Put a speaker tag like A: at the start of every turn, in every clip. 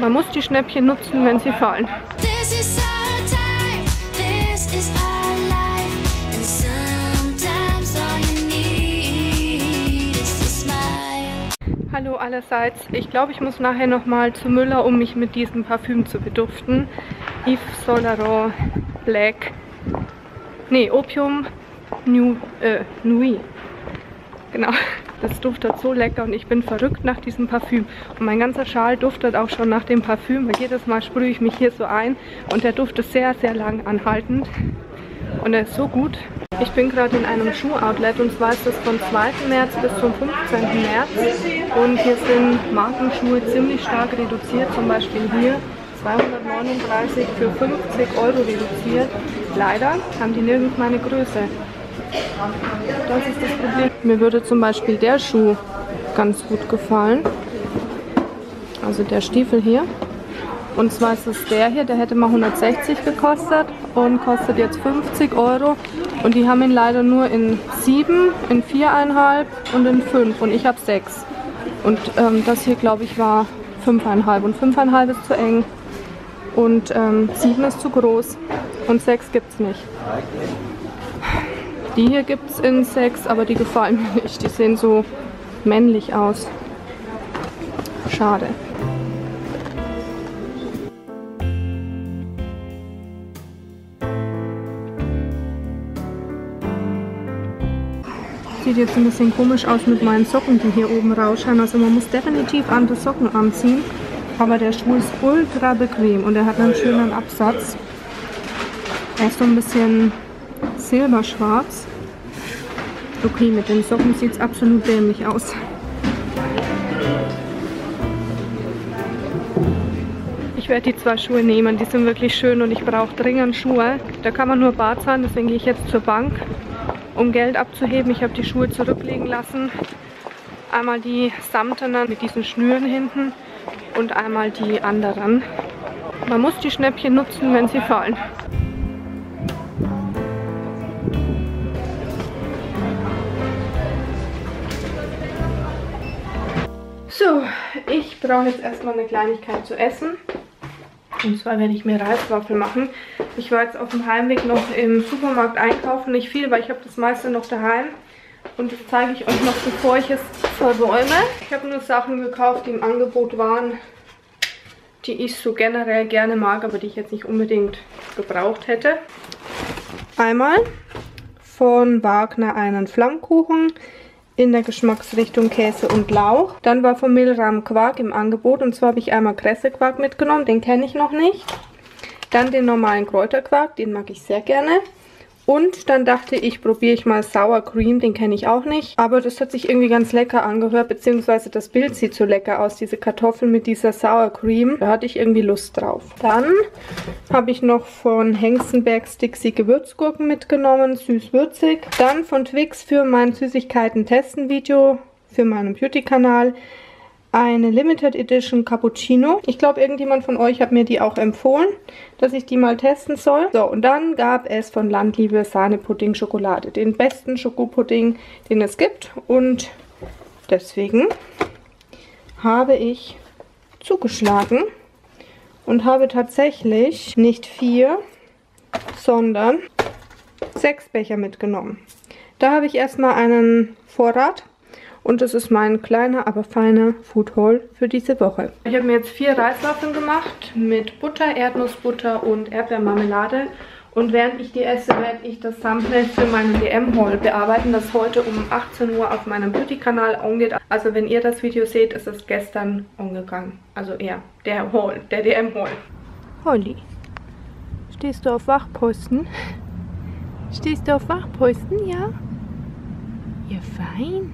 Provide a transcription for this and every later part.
A: Man muss die Schnäppchen nutzen, wenn sie fallen. Hallo allerseits. Ich glaube, ich muss nachher nochmal zu Müller, um mich mit diesem Parfüm zu beduften. Yves Saint Laurent Black. Nee, Opium New, äh, Nuit. Genau. Das duftet so lecker und ich bin verrückt nach diesem Parfüm. Und mein ganzer Schal duftet auch schon nach dem Parfüm, weil jedes Mal sprühe ich mich hier so ein und der Duft ist sehr, sehr lang anhaltend. Und er ist so gut. Ich bin gerade in einem Schuhoutlet und zwar ist das von 2. März bis zum 15. März. Und hier sind Markenschuhe ziemlich stark reduziert, zum Beispiel hier 239 für 50 Euro reduziert. Leider haben die nirgends meine Größe. Das ist das Problem. Mir würde zum Beispiel der Schuh ganz gut gefallen. Also der Stiefel hier. Und zwar ist es der hier, der hätte mal 160 gekostet und kostet jetzt 50 Euro. Und die haben ihn leider nur in 7, in 4,5 und in 5. Und ich habe 6. Und ähm, das hier, glaube ich, war 5,5. Und 5,5 ist zu eng. Und ähm, 7 ist zu groß. Und 6 gibt es nicht. Die hier gibt es in 6, aber die gefallen mir nicht. Die sehen so männlich aus. Schade. Sieht jetzt ein bisschen komisch aus mit meinen Socken, die hier oben rausschauen. Also man muss definitiv andere Socken anziehen. Aber der Schuh ist ultra bequem und er hat einen schönen Absatz. Er ist so ein bisschen silberschwarz. Okay, mit den Socken sieht es absolut dämlich aus. Ich werde die zwei Schuhe nehmen, die sind wirklich schön und ich brauche dringend Schuhe. Da kann man nur Bar zahlen, deswegen gehe ich jetzt zur Bank, um Geld abzuheben. Ich habe die Schuhe zurücklegen lassen. Einmal die samtenen mit diesen Schnüren hinten und einmal die anderen. Man muss die Schnäppchen nutzen, wenn sie fallen. So, ich brauche jetzt erstmal eine Kleinigkeit zu essen. Und zwar werde ich mir Reiswaffel machen. Ich war jetzt auf dem Heimweg noch im Supermarkt einkaufen. Nicht viel, weil ich habe das meiste noch daheim. Und das zeige ich euch noch, bevor ich es versäume. Ich habe nur Sachen gekauft, die im Angebot waren, die ich so generell gerne mag, aber die ich jetzt nicht unbedingt gebraucht hätte. Einmal von Wagner einen Flammkuchen in der Geschmacksrichtung Käse und Lauch. Dann war von Milram Quark im Angebot und zwar habe ich einmal Kressequark mitgenommen, den kenne ich noch nicht. Dann den normalen Kräuterquark, den mag ich sehr gerne. Und dann dachte ich, probiere ich mal Sour Cream, den kenne ich auch nicht. Aber das hat sich irgendwie ganz lecker angehört, beziehungsweise das Bild sieht so lecker aus, diese Kartoffeln mit dieser Sour Cream. Da hatte ich irgendwie Lust drauf. Dann habe ich noch von Hengstenberg Stixi Gewürzgurken mitgenommen, süß-würzig. Dann von Twix für mein Süßigkeiten-Testen-Video für meinen Beauty-Kanal eine Limited Edition Cappuccino. Ich glaube, irgendjemand von euch hat mir die auch empfohlen, dass ich die mal testen soll. So, und dann gab es von Landliebe Sahnepudding Schokolade. Den besten Schokopudding, den es gibt. Und deswegen habe ich zugeschlagen und habe tatsächlich nicht vier, sondern sechs Becher mitgenommen. Da habe ich erstmal einen Vorrat und das ist mein kleiner, aber feiner Food Haul für diese Woche. Ich habe mir jetzt vier Reiswaffeln gemacht mit Butter, Erdnussbutter und Erdbeermarmelade. Und während ich die esse, werde ich das Thumbnail für meinen DM-Haul bearbeiten, das heute um 18 Uhr auf meinem Beauty-Kanal umgeht. Also wenn ihr das Video seht, ist es gestern umgegangen. Also eher der Haul, der DM-Haul. Holly, stehst du auf Wachposten? Stehst du auf Wachposten, ja? Ja, fein.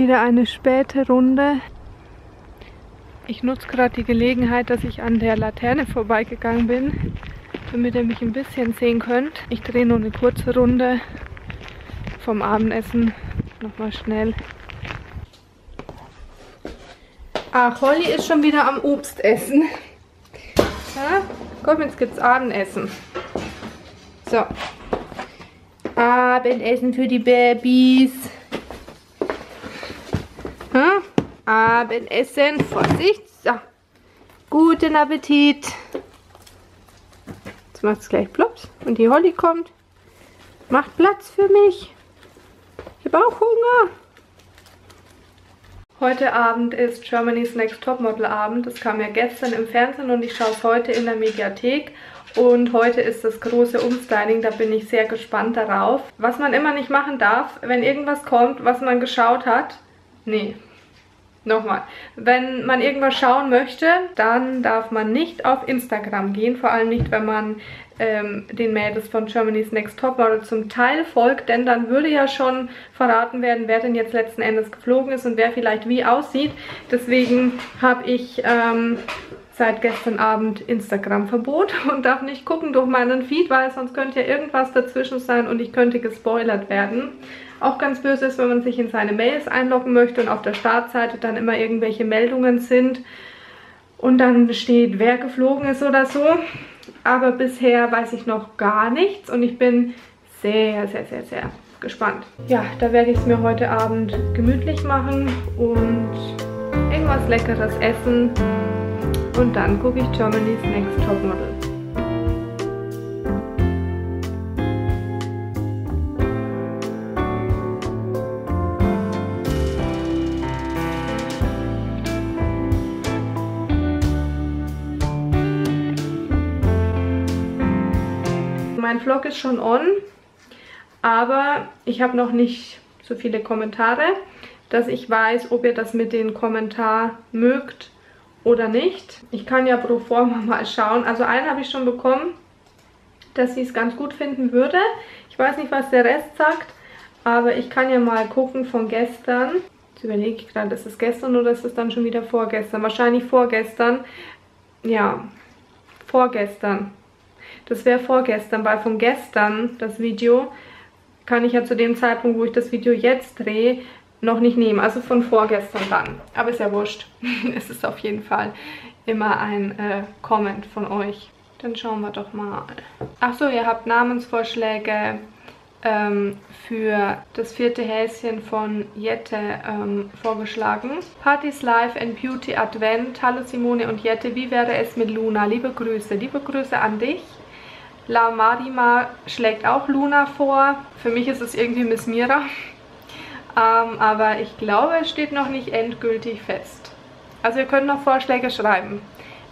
A: Wieder eine späte Runde. Ich nutze gerade die Gelegenheit, dass ich an der Laterne vorbeigegangen bin, damit ihr mich ein bisschen sehen könnt. Ich drehe nur eine kurze Runde vom Abendessen nochmal schnell. Ach, Holly ist schon wieder am Obst essen. Ja? Komm, jetzt gibt's Abendessen. So. Abendessen für die Babys. Abendessen. Vorsicht. So. Guten Appetit. Jetzt macht es gleich plops. Und die Holly kommt. Macht Platz für mich. Ich habe auch Hunger. Heute Abend ist Germany's Next Topmodel Abend. Das kam ja gestern im Fernsehen und ich schaue es heute in der Mediathek. Und heute ist das große Umstyling, da bin ich sehr gespannt darauf. Was man immer nicht machen darf, wenn irgendwas kommt, was man geschaut hat, nee, Nochmal, wenn man irgendwas schauen möchte, dann darf man nicht auf Instagram gehen, vor allem nicht, wenn man ähm, den Mädels von Germany's Next Topmodel zum Teil folgt, denn dann würde ja schon verraten werden, wer denn jetzt letzten Endes geflogen ist und wer vielleicht wie aussieht. Deswegen habe ich ähm, seit gestern Abend Instagram-Verbot und darf nicht gucken durch meinen Feed, weil sonst könnte ja irgendwas dazwischen sein und ich könnte gespoilert werden. Auch ganz böse ist, wenn man sich in seine Mails einloggen möchte und auf der Startseite dann immer irgendwelche Meldungen sind und dann steht, wer geflogen ist oder so. Aber bisher weiß ich noch gar nichts und ich bin sehr, sehr, sehr, sehr gespannt. Ja, da werde ich es mir heute Abend gemütlich machen und irgendwas Leckeres essen und dann gucke ich Germany's Next Topmodel. mein Vlog ist schon on, aber ich habe noch nicht so viele Kommentare, dass ich weiß, ob ihr das mit den Kommentaren mögt oder nicht. Ich kann ja pro forma mal schauen. Also einen habe ich schon bekommen, dass sie es ganz gut finden würde. Ich weiß nicht, was der Rest sagt, aber ich kann ja mal gucken von gestern. Jetzt überlege ich gerade, ist es gestern oder ist es dann schon wieder vorgestern? Wahrscheinlich vorgestern. Ja, vorgestern. Das wäre vorgestern, weil von gestern das Video kann ich ja zu dem Zeitpunkt, wo ich das Video jetzt drehe, noch nicht nehmen. Also von vorgestern dann. Aber ist ja wurscht. es ist auf jeden Fall immer ein äh, Comment von euch. Dann schauen wir doch mal. Achso, ihr habt Namensvorschläge ähm, für das vierte Häschen von Jette ähm, vorgeschlagen. Partys Life and Beauty Advent. Hallo Simone und Jette, wie wäre es mit Luna? Liebe Grüße. Liebe Grüße an dich. La Marima schlägt auch Luna vor. Für mich ist es irgendwie Miss Mira. Ähm, aber ich glaube, es steht noch nicht endgültig fest. Also ihr könnt noch Vorschläge schreiben,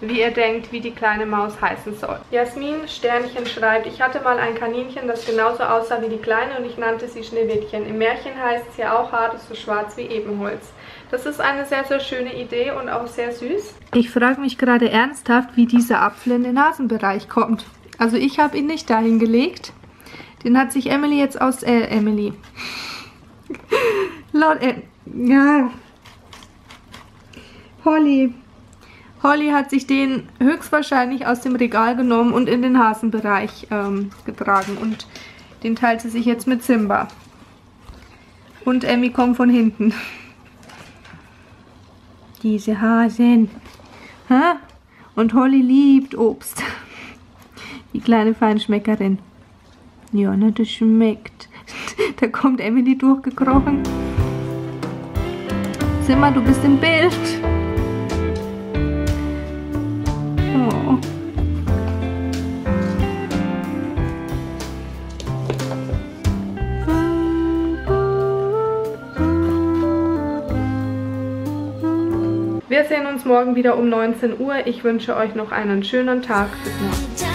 A: wie ihr denkt, wie die kleine Maus heißen soll. Jasmin Sternchen schreibt, ich hatte mal ein Kaninchen, das genauso aussah wie die Kleine und ich nannte sie Schneewittchen. Im Märchen heißt es ja auch, hart ist so schwarz wie Ebenholz. Das ist eine sehr, sehr schöne Idee und auch sehr süß. Ich frage mich gerade ernsthaft, wie dieser Apfel in den Nasenbereich kommt. Also ich habe ihn nicht dahin gelegt. Den hat sich Emily jetzt aus... Äh, Emily. Laut... Äh, ja. Holly. Holly hat sich den höchstwahrscheinlich aus dem Regal genommen und in den Hasenbereich ähm, getragen. Und den teilt sie sich jetzt mit Simba. Und Emmy kommt von hinten. Diese Hasen. Ha? Und Holly liebt Obst. Die kleine Feinschmeckerin. Ja, ne, das schmeckt. Da kommt Emily durchgekrochen. Zimmer, du bist im Bild. Wir sehen uns morgen wieder um 19 Uhr. Ich wünsche euch noch einen schönen Tag. Bis morgen.